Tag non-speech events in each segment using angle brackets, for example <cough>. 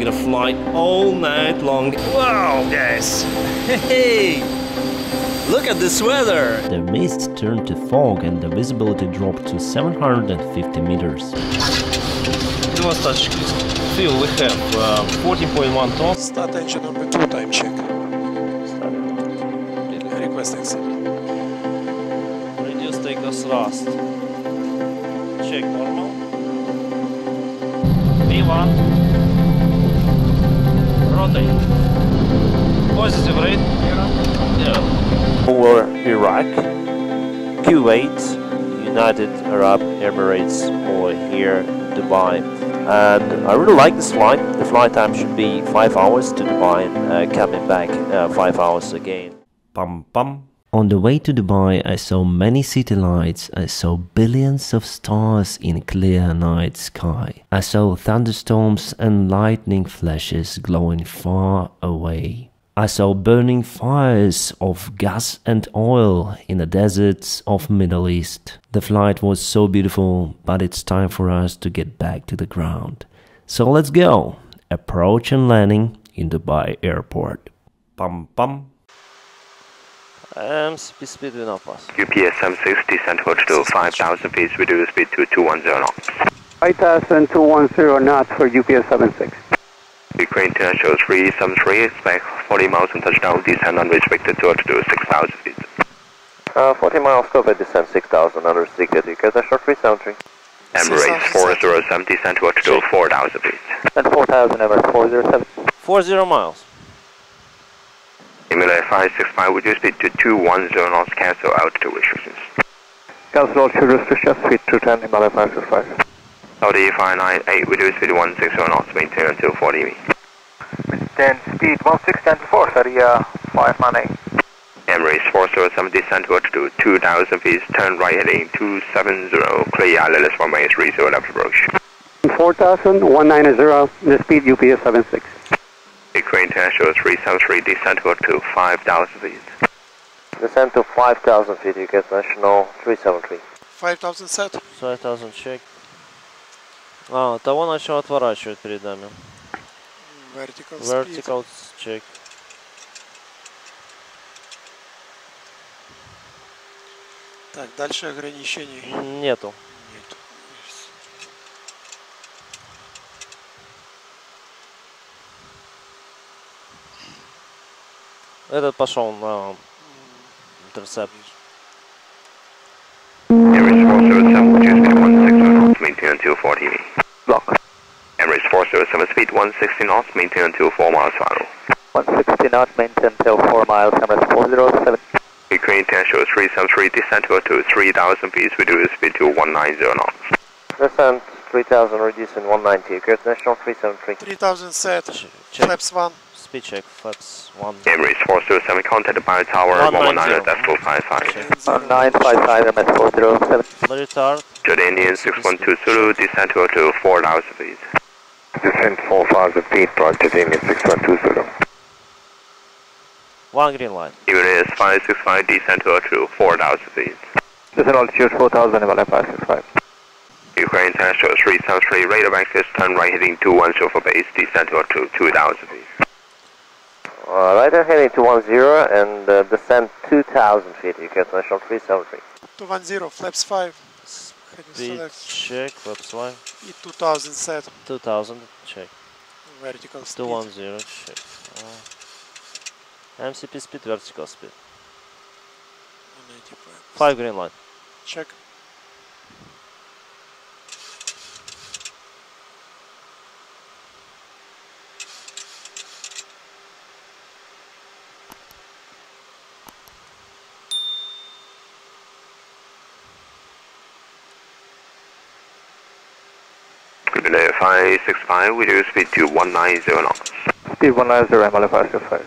We're gonna fly all night long. Wow, guys! <laughs> Hey! Look at this weather! The mist turned to fog and the visibility dropped to 750 meters. It was touch fuel. We have uh, 14.1 tons. Start engine number two time check. Request accept. Reduce take the thrust. Check normal. V1. Rotate. Positive rate. Yeah. Over Iraq, Kuwait, United Arab Emirates, or here Dubai. And I really like this flight. The flight time should be 5 hours to Dubai, uh, coming back uh, 5 hours again. Pum pum. On the way to Dubai, I saw many city lights. I saw billions of stars in clear night sky. I saw thunderstorms and lightning flashes glowing far away. I saw burning fires of gas and oil in the deserts of Middle East. The flight was so beautiful, but it's time for us to get back to the ground. So let's go. Approach and landing in Dubai airport. Pum pum. MCP speed speed will not pass. UPS 760 descent to 5,000 feet, reduce speed to 210 knots. 5210 knots for UPS 76. Ukraine International 373, expect 40 miles and touchdown, descend unrestricted to altitude 6,000 feet. Uh, 40 miles cover descent 6000 unrestricted. You get a short 373. Emirates 407, descent to altitude 4,000 feet. And 4000 Emirates 407. 40 miles. Emirates 565, reduce speed to 210 knots, cancel altitude restrictions. Cancel altitude restrictions, speed 210, Himalaya 565. Saudi 598, reduce speed 160 knots, maintain until 40 meters. Then speed 1694, sorry, uh, 598. Emirates 407, descent to altitude 2,000 feet, turn right heading 270, clear ILS runway 30 left approach. 4000, 190, the speed UPS 76. Ukraine International 373, descent to altitude 5,000 feet. Descent to 5000 feet. You get national 373. 5000 set. 5000 check. А, того начал отворачивать перед нами. Vertical, speed. Vertical check. Так, дальше ограничений Нету. Этот пошел на интерцепт. Emirates 407, reduce speed 160 knots, maintain until 40 meters. Block. Emirates 407, speed 160 knots, maintain until 4 miles final. 160 knots, maintain until 4 miles, Emirates 407. Ukraine International 373, descent to altitude 3,000 feet, reduce speed to 190 knots. Descent 3000 reducing 190. You get national 373. 3000 set. Check. Flaps 1. Speed check. Flaps 1. Emirates 407, contact by tower 119 decimal 55. Check. 955, Emirates 407. Retard. Jordanian 612 Zulu, descent to altitude 4,000 feet. Descent 4,000 feet, Jordanian 612 Zulu. One green line. Emirates 565, descent to altitude 4,000 feet. Descent altitude 4,000, Himalaya 565. Ukraine International 373, radar access, turn right heading 210 for base, descent to 2,000 feet. Uh, right ahead heading to 10 and uh, descent 2000 feet. You get national 373. 210, flaps 5. Speed check. Flaps 1. И 2000 set. 2000 check. Vertical speed. 210 check. Uh, MCP speed. Vertical speed. 195. 5 green line. Check. Emirates 565, reduce speed to 190 knots. Speed 190, Himalaya 565.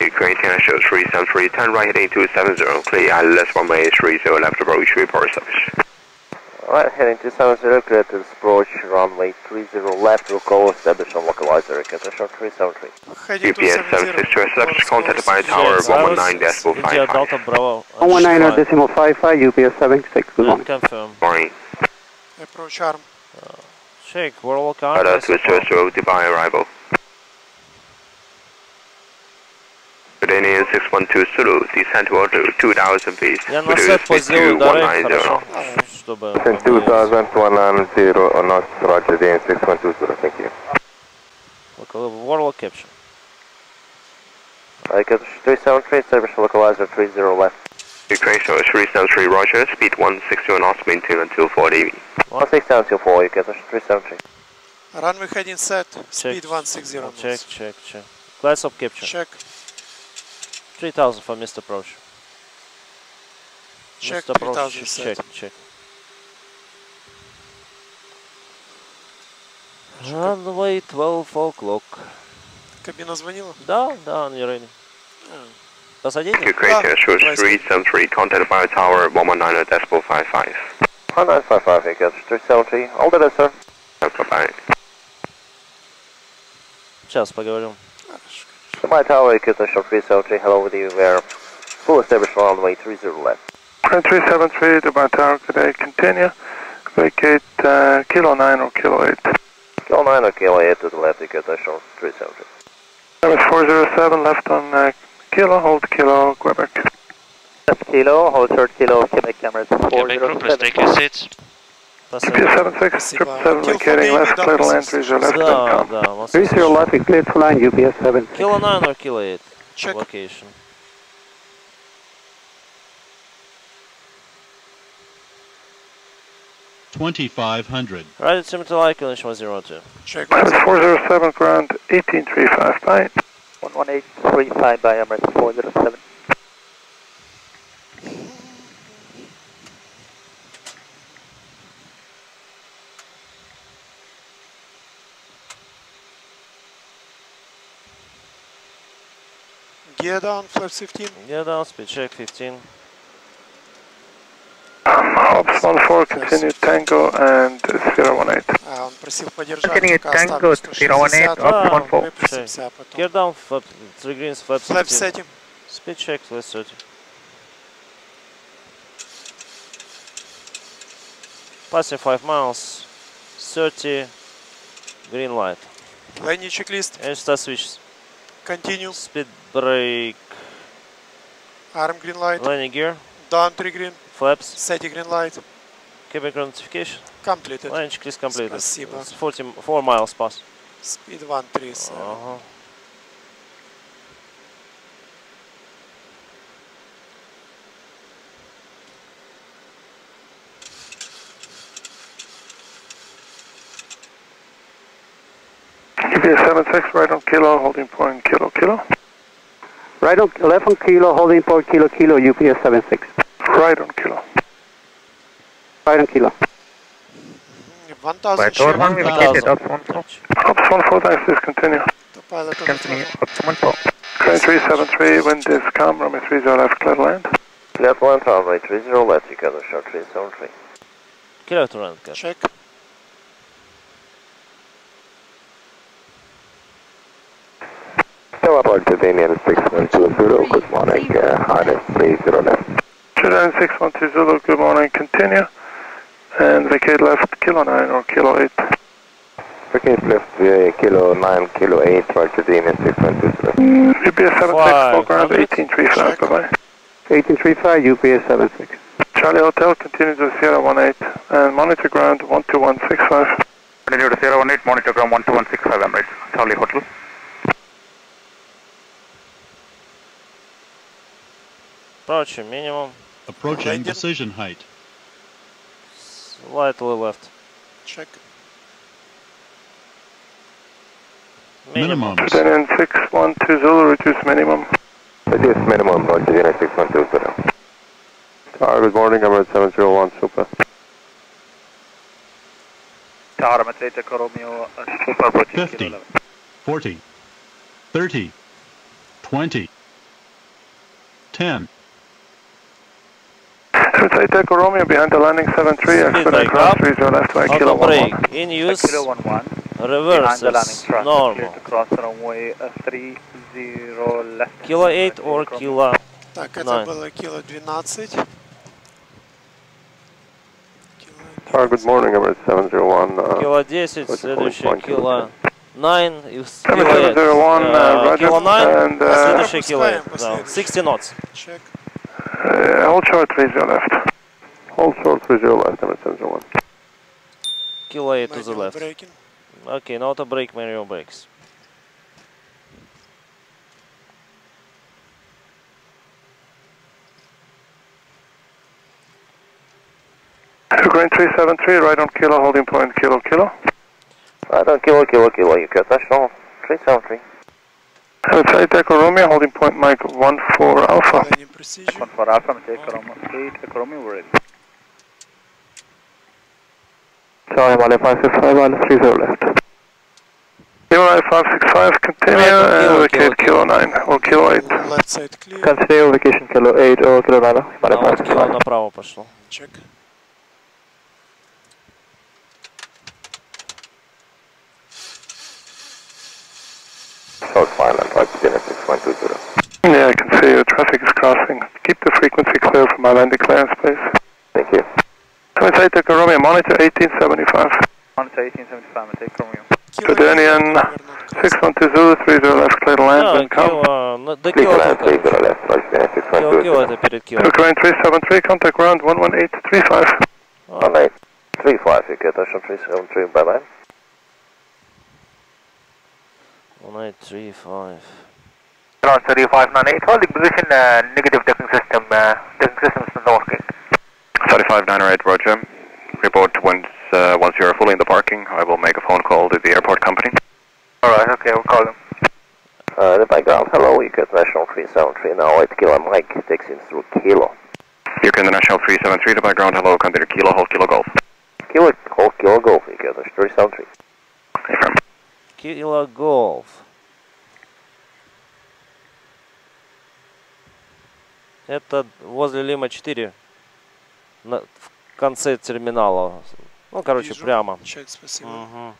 Ukraine International 373, turn right heading 270, clear uh, ILS runway 30 left approach, report service. Alright, heading 270, clear to this approach, runway 30 left, will call establish on localizer, national 373. Heading UPS 270. 762 establish contact course. by tower Yes, I 119 decimal India 55. Delta Bravo. 119 decimal 55, UPS 76, good morning. Confirm. Morning. Approach arm. Uh, Check, we're all Dubai arrival. Jordanian 612 Zulu, descend 2000 feet. Я на сет позил 2190 or not, Roger, Jordanian 612 Zulu, thank you. Warlock caption. I capture three seven three service, localizer 30 left. Ukraine show 373 Roger, speed 160 knots, maintain until 40. 1674, you get 373. Runway heading set. Check. Speed 160 knots. Check, check, check. Class of capture. Check. 3000 for missed approach. Check. Missed approach, 3000 set. check, check. Runway 12 o'clock. Кабина звонила? Да, да, они ready. Посадите? Ukraine Ah, show nice. 373, contact by tower 119 decimal 55. 1955, you get 373. All the best, sir. Bye-bye. Сейчас поговорим. Хорошо. My tower, you get 373. Hello with you, we're full established runway 30 left. 373 Dubai Tower, good day, continue. Vacate uh, Kilo 9 or Kilo 8. Kilo 9 or Kilo 8 to the left, you get 373. Service 407 left on uh, Kilo, hold kilo, Quebec. Kilo, hold third kilo, Quebec Emirates 407. Quebec take your seats. UPS 76, trip 7, carrying left, clear entries, land, raise your left left, clear to land, UPS 7. Kilo 9 or kilo 8? Check. Location. Twenty-five hundred. Right, it's similar to like, one zero two. Check. Four zero seven ground eighteen three five nine. 11835 by Emirates 407. Gear down, flaps 15. Yeah, down speed check 15. Hops 14, continue Tango and Sierra 18. А, он просил подержать, Continue пока Tango, оставлю 018, 160, up, а, 14. выпустимся, а потом. Gear down, flap, 3 greens, flap Flap 15. setting. Speed check, flat 30. Passing 5 miles, 30, green light. Landing checklist. And start switches. Continue. Speed brake, Arm green light. landing gear, Down 3 green. flaps, Setting green light. cabin notification. Completed. Landing checklist completed. Спасибо. It's 40, 4 miles past. Speed 137. Ага. GPS 76 right on Kilo, holding point Kilo, Kilo. Right on, left on Kilo, holding port Kilo, Kilo, UPS 76. Right on Kilo. Right on Kilo. 1000 Right, check. one vacated, up Hops 14, access, continue. The pilot on the throttle. Train 373, wind is calm, runway 30 left, clear land. Left one, runway 30 left, you got a short 373. Kilo to land, cut. Check. Tower Jordanian 6120, good morning, uh, harness 30 left. Jordan 612 Zulu, good morning, continue. And vacate left, Kilo 9 or Kilo 8. Vacate left, uh, Kilo 9, Kilo 8, Roger, Jordanian 6120. UPS 76, full ground 1835, bye-bye. 1835, UPS 76. Charlie Hotel, continue to Sierra 18 and monitor ground 12165. Continue to Sierra 18, monitor ground 12165 Am right. Charlie Hotel. Approaching minimum, Approaching decision height. slightly left. Check. Minimum. Jordanian 612 Zulu, reduce minimum. Reduce minimum, Roger, Jordanian 6120. Tower, uh, good morning, Emirates 701, super. Tower, Emirates 8, Echo Romeo, super approaching. 50, 40, 30, 20, 10, Emirates 8 Echo Romeo behind the landing 73, expedite brake ground up. 30 left by Auto Kilo 11. brake in use, Kilo 11, behind reverse the landing is truck, clear normal. to cross runway uh, 30 left. Kilo 8 or Kilo Так, это 9. было кило 12. Кило Uh, good morning, Emirates 701. Uh, Кило 10, следующее кило 9 и с- кило 7701, uh, э, Roger. кило 9, And, а uh, следующее кило Пропускаем 8, да, последующий. 60 knots. Check. uh, hold short 30 left. hold short 30 left, Emirates 701. Kilo 8 to the left. braking. Okay, now to brake manual brakes. Ukraine 373, right on kilo, holding point kilo kilo. Right on kilo, kilo, kilo, you got national 373. Outside Echo Romeo, holding point Mike 14 Alpha. Landing procedure. For Alpha, take Roma 8, Echo Romeo, we're ready. Sorry, Mali 565, Mali 30 left. Kilo 565, continue, Right, kilo, and vacate kilo, kilo 9, or kilo 8. Left side clear. Continue, vacation kilo 8 or kilo 9, Mali А вот кило 565. направо пошло. Check. South Island, right, Vienna 6120. Yeah, I can see you. Traffic is crossing. Keep the frequency clear for my landing clearance, please. Romeo, Romeo, monitor 1875. Monitor 1875, take Romeo. Jordanian 612 Zulu 30 left, clear land, no, then come. No, the Kyoto. Clear land, Kyoto Left. Kyoto. Took range 373, contact ground 11835. 11835, you get ocean 373, bye bye. 1835. Ground 3598, holding position, uh, negative docking system, uh, docking system is not working. 35908, roger. 373 now, 8 kilo Mike, takes in through kilo. You can the national 373 to background, hello, continue kilo, hold kilo golf. Kilo, hold kilo golf, you got national 373. Affirm. Кило голф. Это возле Лима 4. На, в конце терминала. Ну, короче, Вижу. прямо. Check, спасибо. Мгм.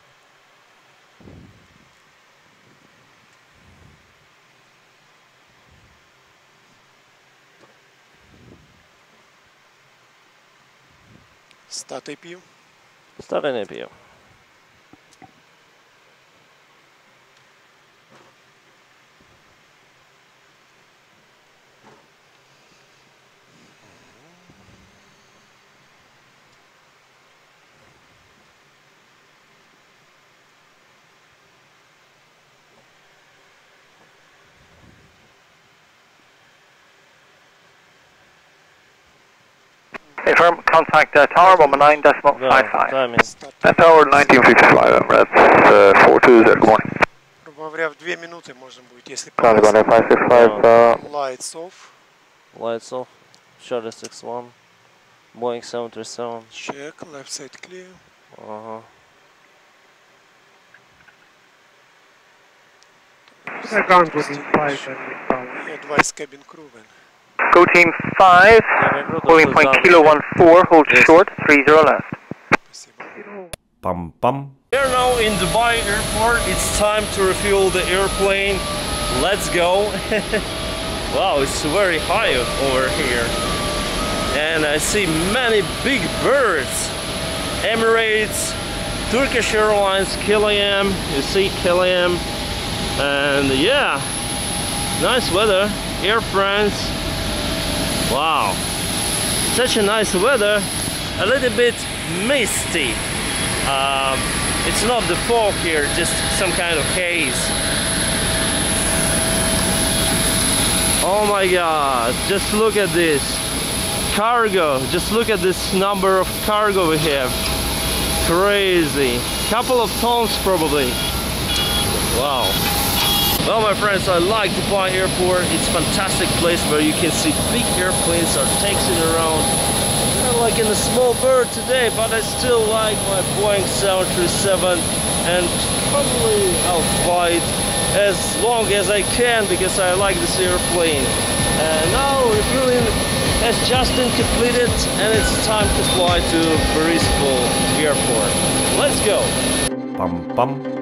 Tatai piją? Stare nie piją. Affirm, contact uh, tower, 1 decimal Да, 55. тайминг. Start. And tower 1955, Emirates uh, 420, good morning. Грубо говоря, в две минуты можно будет, если Contact повезет. Mali 565, uh, Lights off. Lights off. Charlie 61. Boeing 737. Check. Left side clear. Ага. Ground booking 5 Advise cabin crew then. Go team 5, holding point kilo 14, hold yes. short, 30 left. Bam bam. We're now in Dubai airport, it's time to refuel the airplane. Let's go. <laughs> wow, it's very high over here. And I see many big birds. Emirates, Turkish Airlines, KLM, you see KLM. And yeah, nice weather, Air France, Wow, such a nice weather. A little bit misty. Um, it's not the fog here, just some kind of haze. Oh my god, just look at this. Cargo, just look at this number of cargo we have. Crazy. Couple of tons probably. Wow. Well my friends, I like Dubai Airport. It's a fantastic place where you can see big airplanes are taxiing around I'm like in a small bird today, but I still like my Boeing 737 and probably I'll it as long as I can because I like this airplane. And now refueling has just been completed and it's time to fly to Borispol Airport. Let's go! Pum pum.